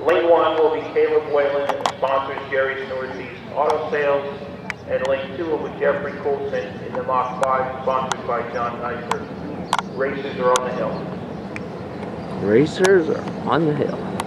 Lane one will be Caleb Whalen, sponsors Jerry's Northeast Auto Sales. And lane two will be Jeffrey Coulson in the Mach 5, sponsored by John Kaiser. Racers are on the hill. Racers are on the hill.